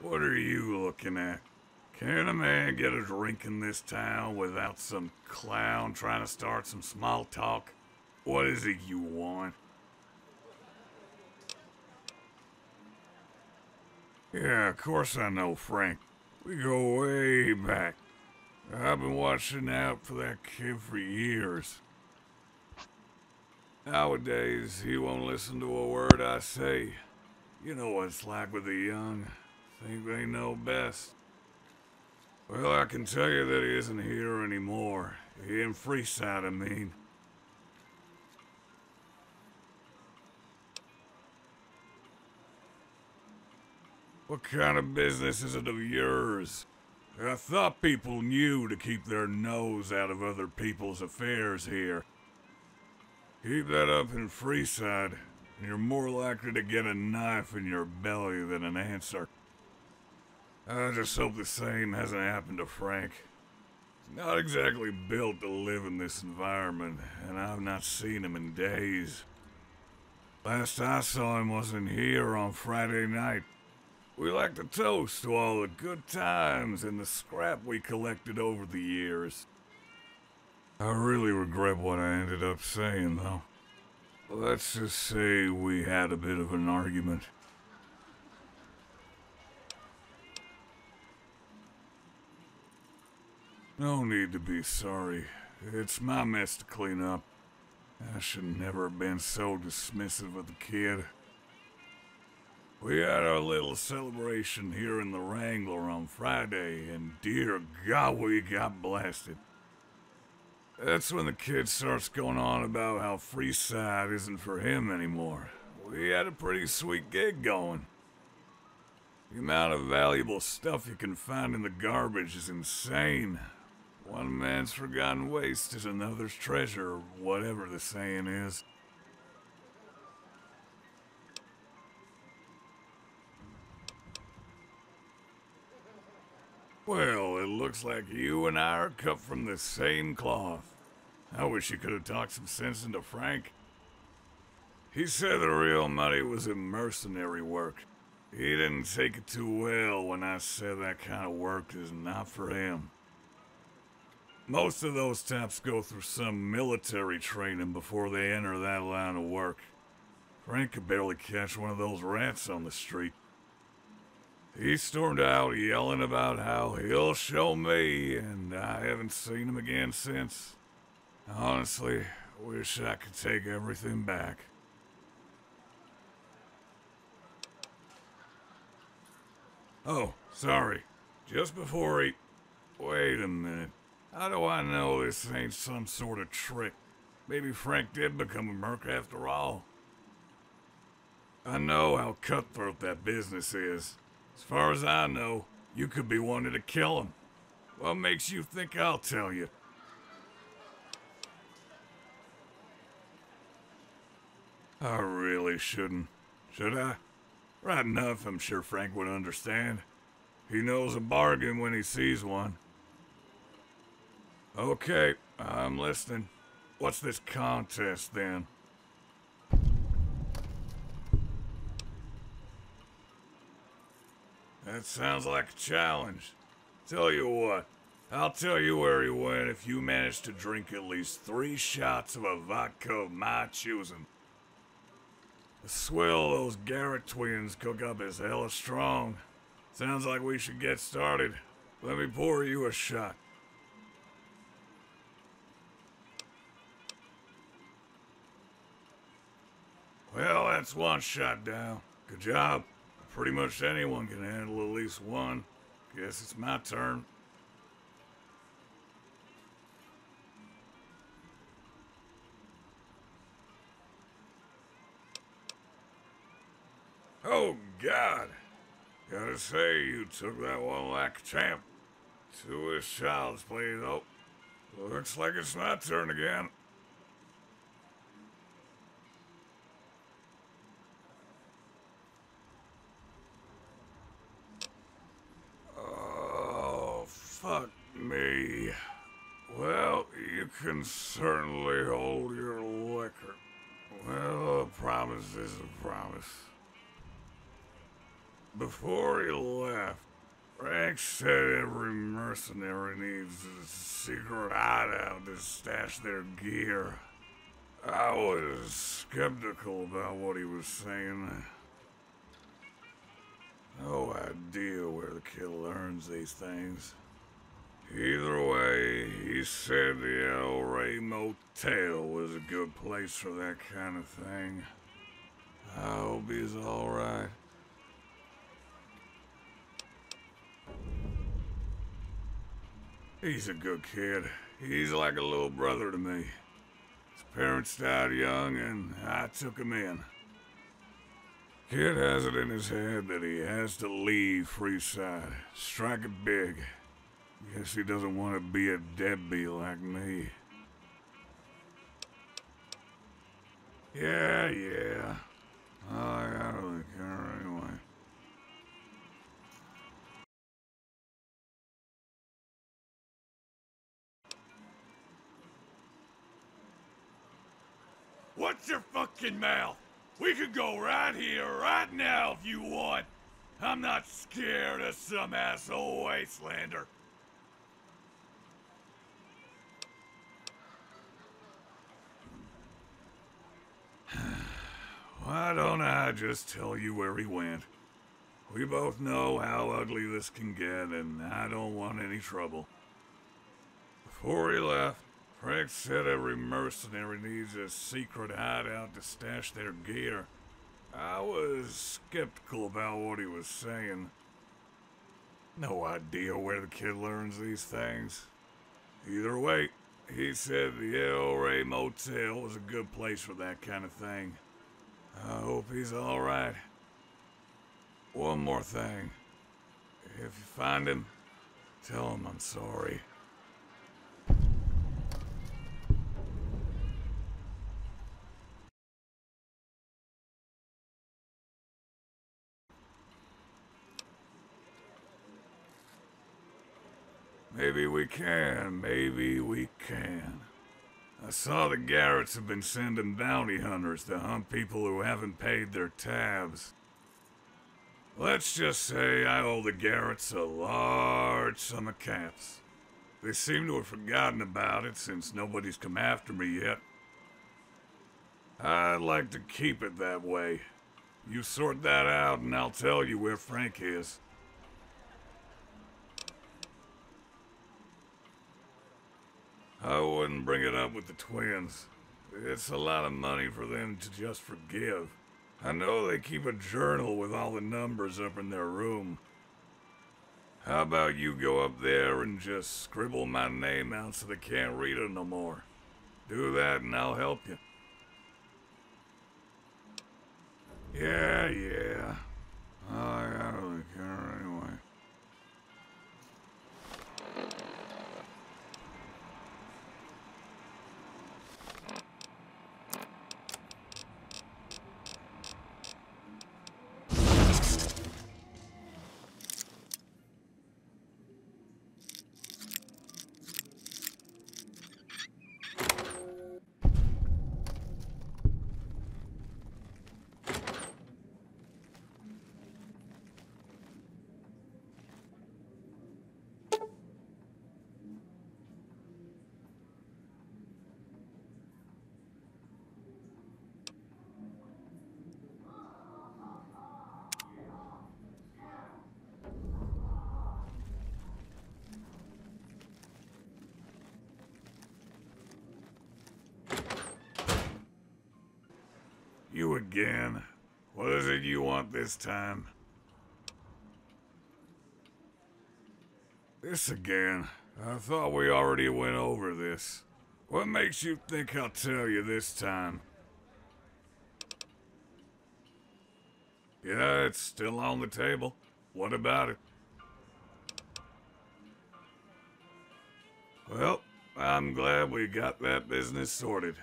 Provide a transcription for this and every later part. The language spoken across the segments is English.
What are you looking at? Can a man get a drink in this town without some clown trying to start some small talk? What is it you want? Yeah, of course I know Frank. We go way back. I've been watching out for that kid for years. Nowadays, he won't listen to a word I say. You know what it's like with the young. Think they know best. Well, I can tell you that he isn't here anymore. He in Freeside, I mean. What kind of business is it of yours? I thought people knew to keep their nose out of other people's affairs here. Keep that up in Freeside, and you're more likely to get a knife in your belly than an answer. I just hope the same hasn't happened to Frank. He's not exactly built to live in this environment, and I've not seen him in days. Last I saw him wasn't here on Friday night. We like to toast to all the good times and the scrap we collected over the years. I really regret what I ended up saying, though. Let's just say we had a bit of an argument. No need to be sorry. It's my mess to clean up. I should never have been so dismissive of the kid. We had our little celebration here in the Wrangler on Friday, and dear God, we got blasted. That's when the kid starts going on about how Freeside isn't for him anymore. We had a pretty sweet gig going. The amount of valuable stuff you can find in the garbage is insane. One man's forgotten waste is another's treasure, whatever the saying is. Well, it looks like you and I are cut from the same cloth. I wish you could have talked some sense into Frank. He said the real money was in mercenary work. He didn't take it too well when I said that kind of work is not for him. Most of those types go through some military training before they enter that line of work. Frank could barely catch one of those rats on the street. He stormed out yelling about how he'll show me, and I haven't seen him again since. Honestly, wish I could take everything back. Oh, sorry. Just before he... Wait a minute. How do I know this ain't some sort of trick? Maybe Frank did become a merc after all. I know how cutthroat that business is. As far as I know, you could be wanting to kill him. What makes you think I'll tell you? I really shouldn't. Should I? Right enough, I'm sure Frank would understand. He knows a bargain when he sees one. Okay, I'm listening. What's this contest then? That sounds like a challenge. Tell you what, I'll tell you where he went if you manage to drink at least three shots of a vodka of my choosing. The swill those Garrett twins cook up is hella strong. Sounds like we should get started. Let me pour you a shot. Well, that's one shot down. Good job. Pretty much anyone can handle at least one. Guess it's my turn. Oh, God. Gotta say, you took that one like a champ. To his child's play, though. Looks like it's my turn again. Fuck me. Well, you can certainly hold your liquor. Well, a promise is a promise. Before he left, Frank said every mercenary needs a secret hideout to stash their gear. I was skeptical about what he was saying. No idea where the kid learns these things. Either way, he said the El Rey Motel was a good place for that kind of thing. I hope he's alright. He's a good kid. He's like a little brother to me. His parents died young, and I took him in. Kid has it in his head that he has to leave Freeside, strike it big. Guess he doesn't want to be a deadbeat like me. Yeah, yeah. Oh, I don't care anyway. What's your fucking mouth? We could go right here, right now, if you want. I'm not scared of some asshole wastelander. Why don't I just tell you where he went? We both know how ugly this can get, and I don't want any trouble. Before he left, Frank said every mercenary needs a secret hideout to stash their gear. I was skeptical about what he was saying. No idea where the kid learns these things. Either way, he said the El Rey Motel was a good place for that kind of thing. I hope he's alright. One more thing. If you find him, tell him I'm sorry. Maybe we can, maybe we can. I saw the Garretts have been sending bounty hunters to hunt people who haven't paid their tabs. Let's just say I owe the Garretts a large sum of caps. They seem to have forgotten about it since nobody's come after me yet. I'd like to keep it that way. You sort that out and I'll tell you where Frank is. I wouldn't bring it up with the twins. It's a lot of money for them to just forgive. I know they keep a journal with all the numbers up in their room. How about you go up there and just scribble my name out so they can't read it no more? Do that and I'll help you. Yeah, yeah. I don't really care anyway. You again? What is it you want this time? This again? I thought we already went over this. What makes you think I'll tell you this time? Yeah, it's still on the table. What about it? Well, I'm glad we got that business sorted.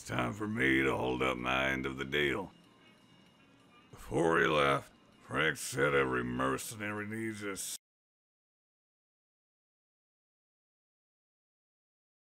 It's time for me to hold up my end of the deal. Before he left, Frank said every mercenary needs a